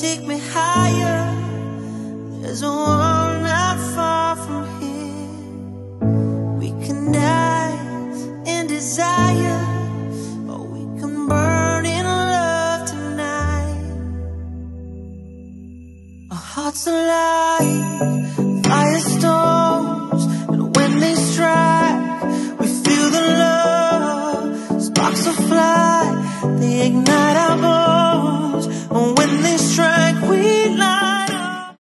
take me higher. There's a world not far from here. We can die in desire, or we can burn in love tonight. Our hearts alive, firestorms, and when they strike, we feel the love. Sparks will fly, they ignite.